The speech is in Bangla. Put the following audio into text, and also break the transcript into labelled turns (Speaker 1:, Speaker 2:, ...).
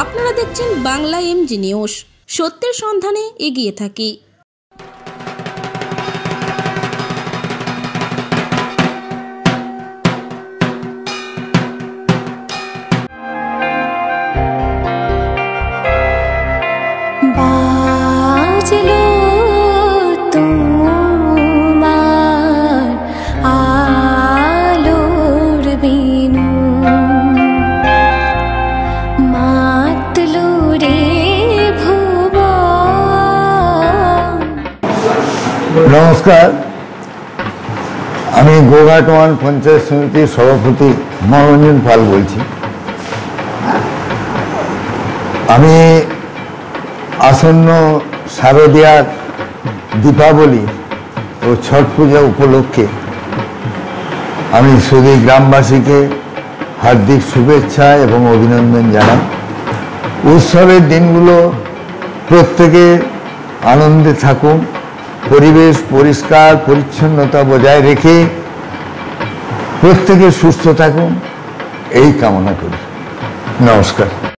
Speaker 1: আপনারা দেখছেন বাংলা এমজি নিউজ সত্যের সন্ধানে এগিয়ে থাকি।
Speaker 2: বাজলো
Speaker 3: নমস্কার। আমি গোঘাট ওয়ান পঞ্চায়েত সমিতির সভাপতি মনোরঞ্জন পাল বলছি। আমি আসন্ন শারদীয়ার দীপাবলি ও ছট পূজা উপলক্ষে আমি শুধু গ্রামবাসীকে হার্দিক শুভেচ্ছা এবং অভিনন্দন জানাই। উৎসবের দিনগুলো প্রত্যেকে আনন্দে থাকুন, পরিবেশ পরিষ্কার, পরিচ্ছন্নতা বজায় রেখে প্রত্যেকে সুস্থ থাকুন, এই কামনা করি। নমস্কার।